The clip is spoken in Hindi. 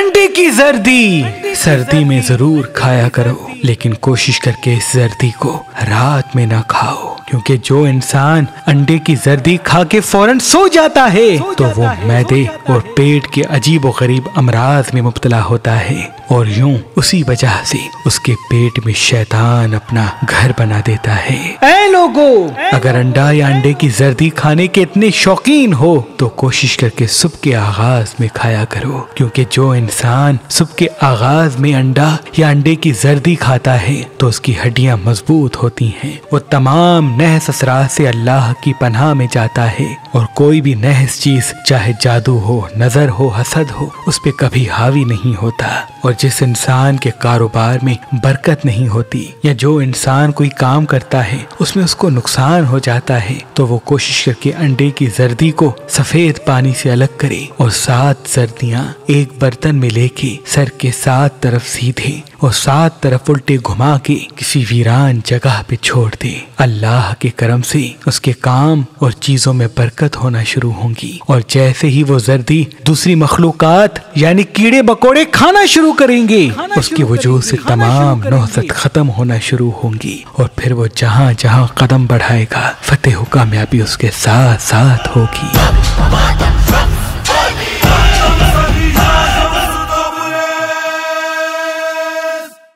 अंडे की जर्दी। सर्दी में ज़रूर खाया करो लेकिन कोशिश करके इस जर्दी को रात में ना खाओ क्योंकि जो इंसान अंडे की जर्दी खा के फ़ौरन सो जाता है तो वो है, मैदे और पेट के अजीब व गरीब अमराज में मुबतला होता है और यूँ उसी वजह से उसके पेट में शैतान अपना घर बना देता है। ऐ लोगो! अगर अंडा या अंडे की जर्दी खाने के इतने शौकीन हो तो कोशिश करके सुबह के आगाज़ में खाया करो क्योंकि जो इंसान सुबह के आगाज़ में अंडा या अंडे की जर्दी खाता है तो उसकी हड्डियाँ मज़बूत होती हैं। वो तमाम नहस असरात से अल्लाह की पनाह में जाता है और कोई भी नहस चीज़, चाहे जादू हो, नज़र हो, हसद हो, उस पर कभी हावी नहीं होता। और जिस इंसान के कारोबार में बरकत नहीं होती, या जो इंसान कोई काम करता है, उसमें उसको नुकसान हो जाता है तो वो कोशिश करके अंडे की जर्दी को सफ़ेद पानी से अलग करे और सात सर्दियाँ एक बर्तन में लेके सर के सात तरफ़ सीधे और सात तरफ़ उल्टे घुमा के किसी वीरान जगह पे छोड़ दे। अल्लाह के करम से उसके काम और चीज़ों में बरकत होना शुरू होंगी। और जैसे ही वो जर्दी दूसरी मखलूकात यानी कीड़े बकोड़े खाना शुरू करेंगे उसके वजूद से तमाम नौसत खत्म होना शुरू होंगी। और फिर वो जहाँ जहाँ कदम बढ़ाएगा फतेह कामयाबी उसके साथ साथ होगी